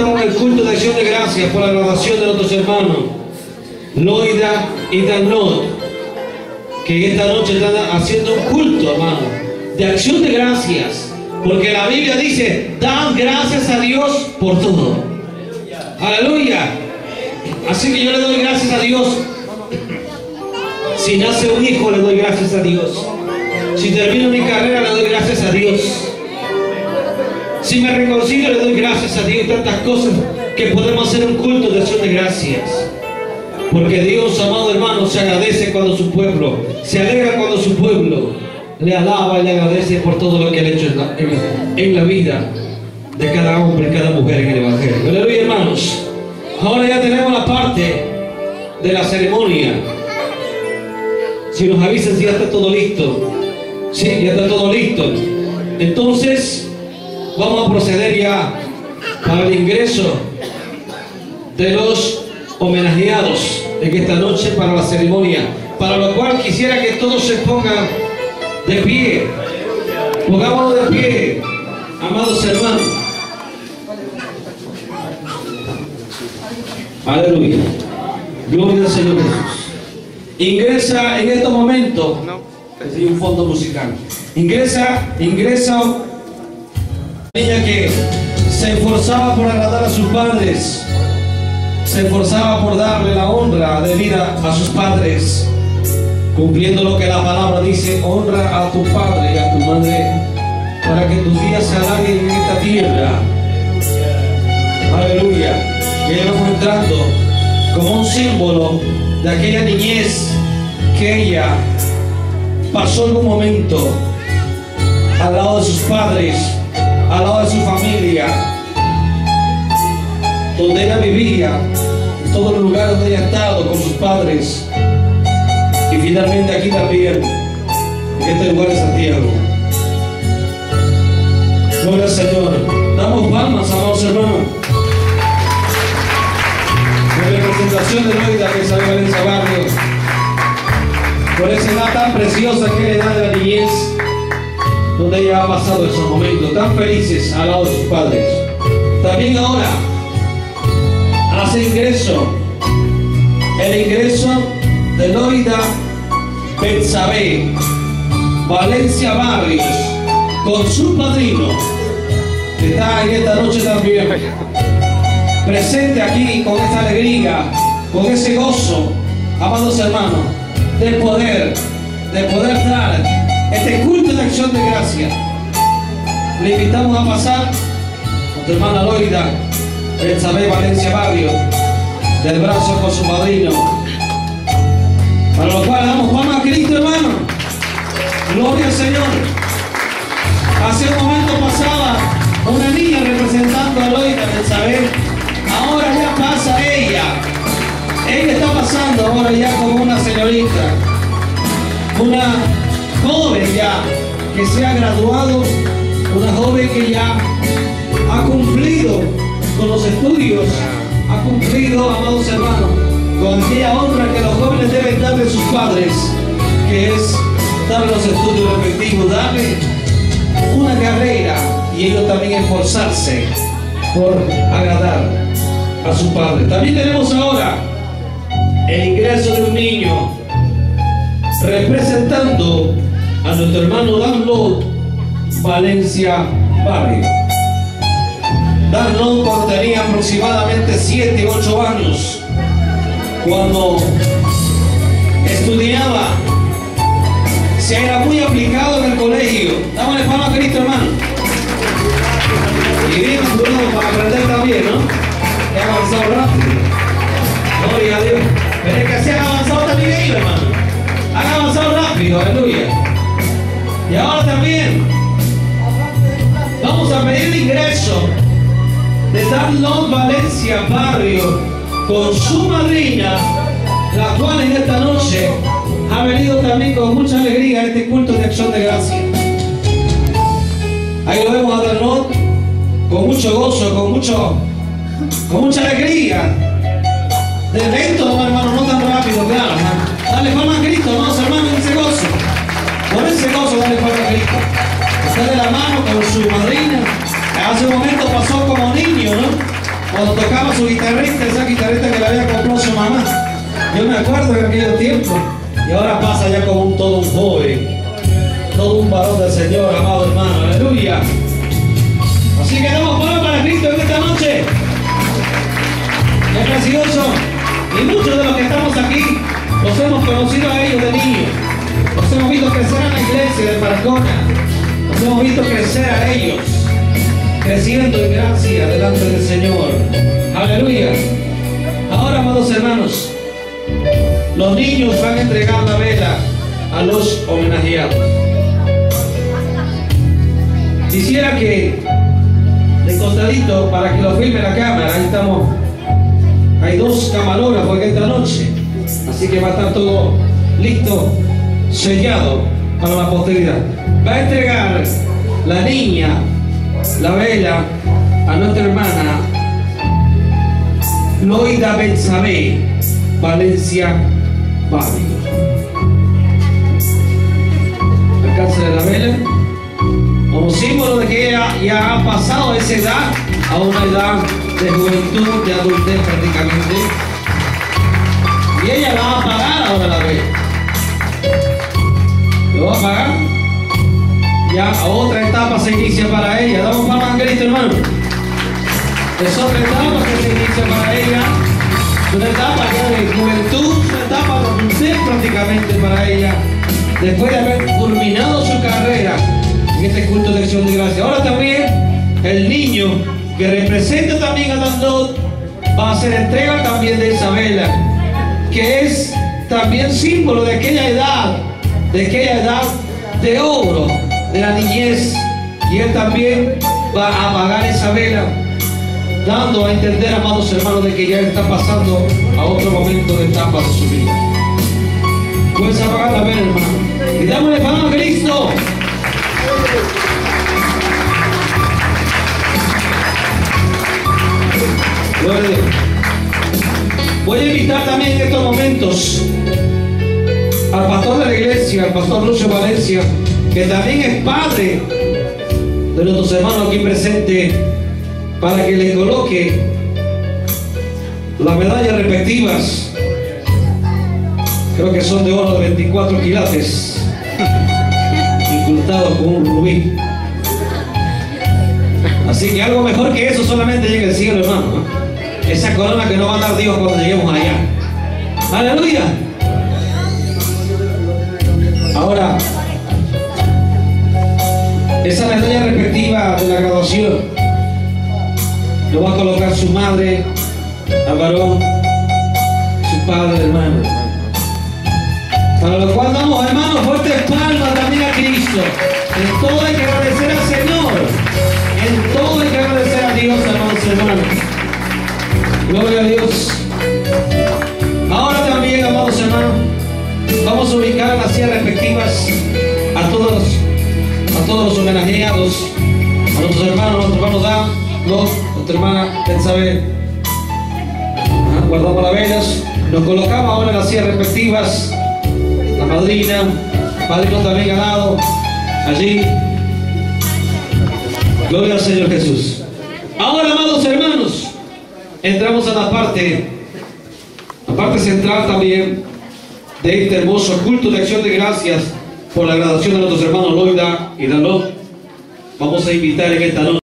representamos el culto de acción de gracias por la graduación de nuestros hermanos, Loida y Danot, que esta noche están haciendo un culto, hermano, de acción de gracias. Porque la Biblia dice, dan gracias a Dios por todo. Aleluya. Así que yo le doy gracias a Dios. Si nace un hijo, le doy gracias a Dios. Si termino mi carrera, le doy gracias a Dios. Si me reconcilio, le doy gracias a Dios. Tantas cosas que podemos hacer un culto de acción de gracias. Porque Dios, amado hermano, se agradece cuando su pueblo, se alegra cuando su pueblo le alaba y le agradece por todo lo que ha hecho en la, vida de cada hombre y cada mujer en el Evangelio. Aleluya, hermanos. Ahora ya tenemos la parte de la ceremonia. Si nos avisan si ya está todo listo. Sí, ya está todo listo. Entonces, vamos a proceder ya para el ingreso de los homenajeados en esta noche para la ceremonia. Para lo cual quisiera que todos se pongan de pie. Pongámonos de pie, amados hermanos. Aleluya. Gloria al Señor Jesús. Ingresa en estos momentos. Hay un fondo musical. Ingresa, ingresa niña que se esforzaba por agradar a sus padres. Se esforzaba por darle la honra debida a sus padres. Cumpliendo lo que la palabra dice, honra a tu padre y a tu madre para que tus días se alarguen en esta tierra. Aleluya. Y ahí vamos entrando como un símbolo de aquella niñez que ella pasó en un momento al lado de sus padres, al lado de su familia, donde ella vivía, en todos los lugares donde ella ha estado con sus padres, y finalmente aquí también, en este lugar de Santiago. Gloria al Señor. Damos palmas, amados hermanos. En representación de Loida que sabe Valencia Barrio, por esa edad tan preciosa que es la edad de donde ella ha pasado esos momentos tan felices al lado de sus padres. También ahora hace ingreso, el ingreso de Loida Betsabé, Valencia Barrios, con su padrino, que está en esta noche también, presente aquí con esta alegría, con ese gozo, amados hermanos, de poder, de poder dar este culto de acción de gracia. Le invitamos a pasar a tu hermana Loida, Betsabé Valencia Barrio, del brazo con su padrino. Para lo cual damos palmas a Cristo, hermano. Gloria al Señor. Hace un momento pasaba una niña representando a Loida Betsabé. Ahora ya pasa ella. Ella está pasando ahora ya como una señorita. Una joven ya que se ha graduado. Una joven que ya ha cumplido con los estudios. Ha cumplido, amados hermanos, con aquella honra que los jóvenes deben dar de sus padres, que es dar los estudios respectivos, darle una carrera y ellos también esforzarse por agradar a su padre. También tenemos ahora el ingreso de un niño representando a nuestro hermano Dan Lot Valencia Barrio. Dan Lot cuando tenía aproximadamente 7 u 8 años, cuando estudiaba, se era muy aplicado en el colegio. Dámosle palmas a Cristo, hermano. De Darlon Valencia Barrio con su madrina, la cual en esta noche ha venido también con mucha alegría a este culto de acción de gracia. Ahí lo vemos a Darlon con mucho gozo, con mucho, con mucha alegría. De lento, no, hermano, no tan rápido, claro. hermano. Dale palmas a Cristo, hermanos, en ese gozo. Por ese gozo, dale palmas a Cristo. De la mano con su madrina. Hace un momento pasó como niño, ¿no? cuando tocaba su guitarrita, esa guitarrita que le había comprado su mamá. Yo me acuerdo de aquellos tiempos. Y ahora pasa ya como un, todo un joven, todo un varón del Señor, amado hermano. Aleluya. Así que damos palmas para Cristo en esta noche. Es precioso. Y muchos de los que estamos aquí los hemos conocido a ellos de niños. Los hemos visto crecer en la iglesia de Marcona. Los hemos visto crecer a ellos. Creciendo en gracia delante del Señor. Aleluya. Ahora, amados hermanos, los niños van a entregar la vela a los homenajeados. Quisiera que de costadito para que lo filme la cámara, ahí estamos. Hay dos camarógrafos en esta noche, así que va a estar todo listo, sellado para la posteridad. Va a entregar la niña la vela a nuestra hermana Loida Benzabé, Valencia, Barrio. Alcance de la vela como símbolo de que ella ya ha pasado esa edad a una edad de juventud, de adultez prácticamente. Y ella la va a pagar ahora la vez. ¿Lo va a pagar? Ya otra etapa se inicia para ella. Damos palmas a hermano. Es otra etapa que se inicia para ella. Una etapa ya de juventud, una etapa de adultez prácticamente para ella. Después de haber culminado su carrera en este culto de acción de gracia. Ahora también el niño que representa también a Dandot va a hacer entrega también de Isabela, que es también símbolo de aquella edad, de aquella edad de oro, de la niñez. Y él también va a apagar esa vela, dando a entender, amados hermanos, de que ya está pasando a otro momento de etapa de su vida. Puedes apagar la vela, hermano. Y dámosle palmas a Cristo. Voy a invitar también en estos momentos al pastor de la iglesia, al pastor Lucio Valencia, que también es padre de nuestros hermanos aquí presentes, para que le coloque las medallas respectivas. Creo que son de oro de 24 quilates, incrustados con un rubí. Así que algo mejor que eso solamente llega el cielo, hermano. Esa corona que no va a dar Dios cuando lleguemos allá. Aleluya. De la graduación lo va a colocar su madre, al varón, su padre, hermano. Para lo cual damos, hermanos, fuertes palmas también a Cristo. En todo hay que agradecer al Señor. En todo hay que agradecer a Dios, hermanos hermanos. Gloria a Dios. Ahora también, amados hermanos, vamos a ubicar las sillas respectivas a todos, a todos los homenajeados, nuestros hermanos, nuestro hermano Dan, nuestra hermana Pensabe. Ah, Guardamos las velas, nos colocamos ahora en las sillas respectivas, la madrina, padrino también ganado, allí. Gloria al Señor Jesús. Ahora, amados hermanos, entramos a la parte, la parte central también de este hermoso culto de acción de gracias por la graduación de nuestros hermanos Loida y Dalot. Vamos a invitar en esta noche.